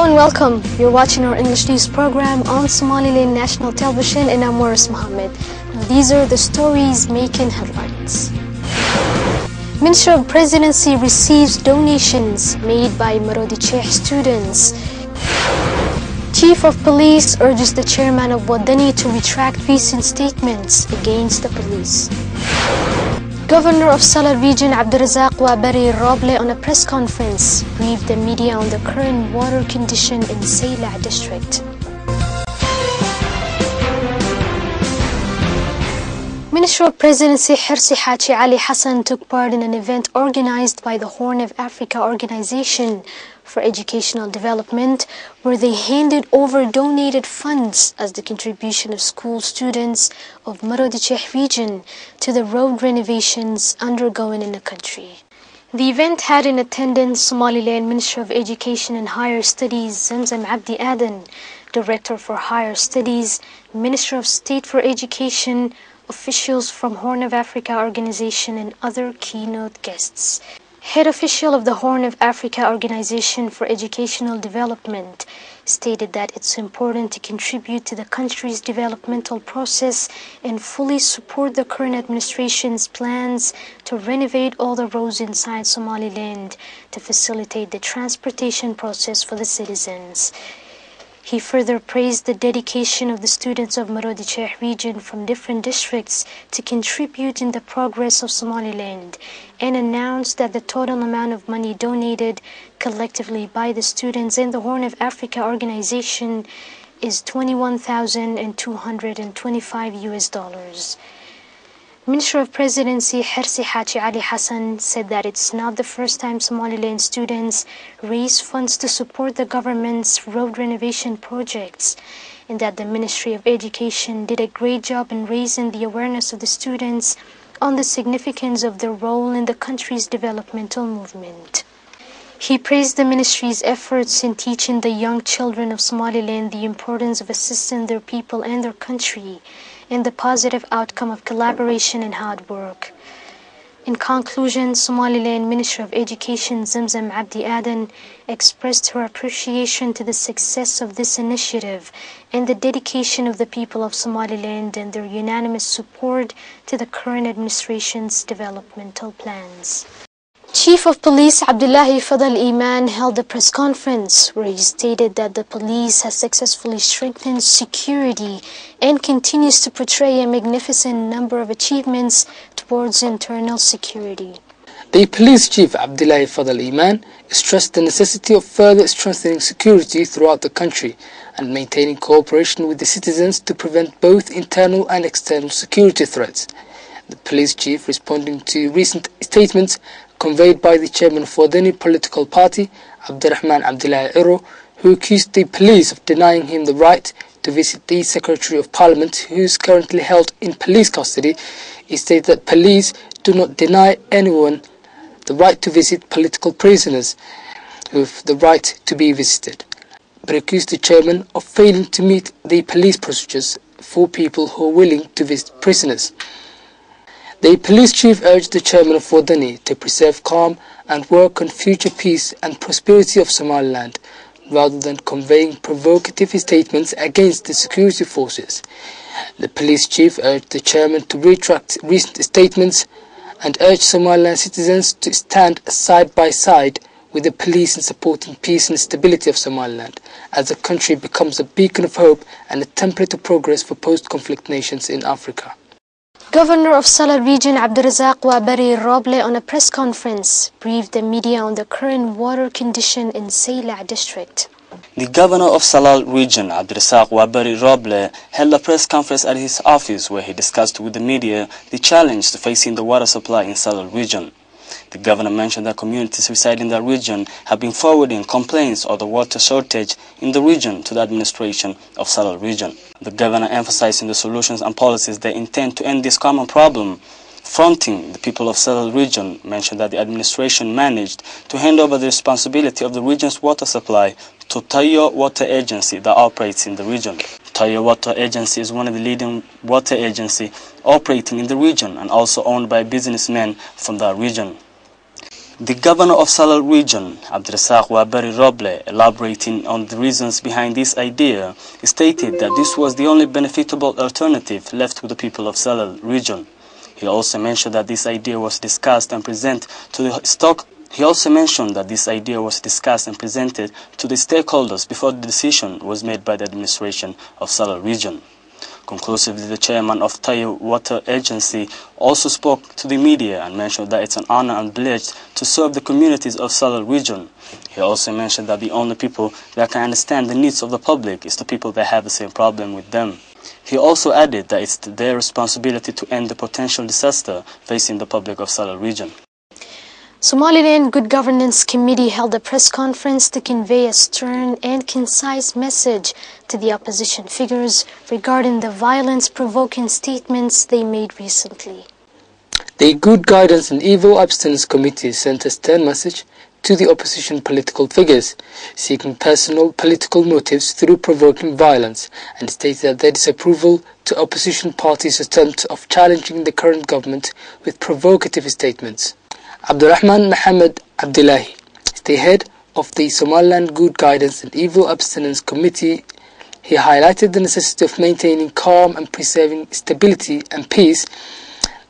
Hello and welcome. You're watching our English news program on Somaliland National Television and I'm Morris Mohammed. Now, these are the stories making headlines. Minister of Presidency receives donations made by Marodi students. Chief of Police urges the chairman of Wadani to retract recent statements against the police. Governor of Salal Region Abdurazak Wabari Roble on a press conference briefed the media on the current water condition in Sayla district. Minister of Presidency Hirsi Haji Ali Hassan took part in an event organized by the Horn of Africa Organization for Educational Development where they handed over donated funds as the contribution of school students of Marodicheh region to the road renovations undergoing in the country. The event had in attendance Somaliland Minister of Education and Higher Studies Zamzam Abdi Aden, Director for Higher Studies, Minister of State for Education, officials from Horn of Africa Organization and other keynote guests. Head official of the Horn of Africa Organization for Educational Development stated that it's important to contribute to the country's developmental process and fully support the current administration's plans to renovate all the roads inside Somaliland to facilitate the transportation process for the citizens. He further praised the dedication of the students of Marodicheh region from different districts to contribute in the progress of Somaliland and announced that the total amount of money donated collectively by the students in the Horn of Africa organization is 21,225 US dollars. Minister of Presidency Hirsi Haji Ali Hassan said that it's not the first time Somaliland students raise funds to support the government's road renovation projects and that the Ministry of Education did a great job in raising the awareness of the students on the significance of their role in the country's developmental movement. He praised the ministry's efforts in teaching the young children of Somaliland the importance of assisting their people and their country and the positive outcome of collaboration and hard work. In conclusion, Somaliland Minister of Education Zamzam Abdi Aden expressed her appreciation to the success of this initiative and the dedication of the people of Somaliland and their unanimous support to the current administration's developmental plans. Chief of Police Abdullahi Fadal Iman held a press conference where he stated that the police has successfully strengthened security and continues to portray a magnificent number of achievements towards internal security. The police chief Abdullahi Fadal Iman stressed the necessity of further strengthening security throughout the country and maintaining cooperation with the citizens to prevent both internal and external security threats. The police chief, responding to recent statements conveyed by the chairman for the political party, Abdurrahman Abdullahi Iro, who accused the police of denying him the right to visit the Secretary of Parliament, who is currently held in police custody, he stated that police do not deny anyone the right to visit political prisoners with the right to be visited, but accused the chairman of failing to meet the police procedures for people who are willing to visit prisoners. The police chief urged the chairman of Wadani to preserve calm and work on future peace and prosperity of Somaliland rather than conveying provocative statements against the security forces. The police chief urged the chairman to retract recent statements and urged Somaliland citizens to stand side by side with the police in supporting peace and stability of Somaliland as the country becomes a beacon of hope and a template of progress for post-conflict nations in Africa. Governor of Salar Region Abdurazak Wabari Roble on a press conference briefed the media on the current water condition in Sayla district. The governor of Salal region, Abdurazak Wabari Roble, held a press conference at his office where he discussed with the media the challenge facing the water supply in Salal region. The governor mentioned that communities residing in the region have been forwarding complaints of the water shortage in the region to the administration of Salal region. The governor emphasizing the solutions and policies they intend to end this common problem fronting the people of Salal region mentioned that the administration managed to hand over the responsibility of the region's water supply to Tayo Water Agency that operates in the region. Tayo Water Agency is one of the leading water agencies operating in the region and also owned by businessmen from that region. The governor of Salal region, Abdurasaq Wabari Roble, elaborating on the reasons behind this idea, stated that this was the only benefitable alternative left with the people of Salal region. He also mentioned that this idea was discussed and presented to the stock he also mentioned that this idea was discussed and presented to the stakeholders before the decision was made by the administration of Salal region. Conclusively, the chairman of Tayo Water Agency also spoke to the media and mentioned that it's an honor and privilege to serve the communities of Salal region. He also mentioned that the only people that can understand the needs of the public is the people that have the same problem with them. He also added that it's their responsibility to end the potential disaster facing the public of Salal region. Somaliland Good Governance Committee held a press conference to convey a stern and concise message to the opposition figures regarding the violence-provoking statements they made recently. The Good Guidance and Evil Abstinence Committee sent a stern message to the opposition political figures, seeking personal political motives through provoking violence, and stated their disapproval to opposition parties' attempt of challenging the current government with provocative statements. Abdurrahman Mohammed Abdullahi is the head of the Somaliland Good Guidance and Evil Abstinence Committee. He highlighted the necessity of maintaining calm and preserving stability and peace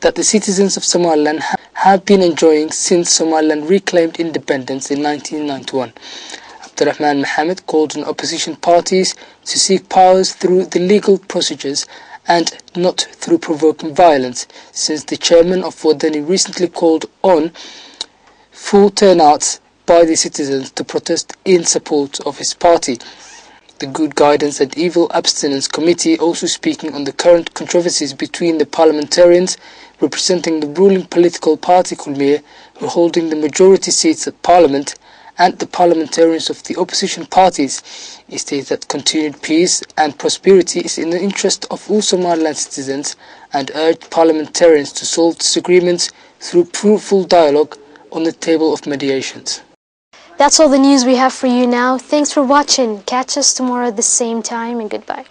that the citizens of Somaliland have been enjoying since Somaliland reclaimed independence in 1991. Abdurrahman Mohammed called on opposition parties to seek powers through the legal procedures and not through provoking violence, since the chairman of Wadani recently called on full turnouts by the citizens to protest in support of his party. The Good Guidance and Evil Abstinence Committee also speaking on the current controversies between the parliamentarians representing the ruling political party Kulmiye, who holding the majority seats at parliament, and the parliamentarians of the opposition parties state that continued peace and prosperity is in the interest of all Somaliland citizens and urged parliamentarians to solve disagreements through fruitful dialogue on the table of mediations. That's all the news we have for you now. Thanks for watching. Catch us tomorrow at the same time and goodbye.